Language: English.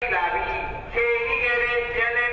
La vi, che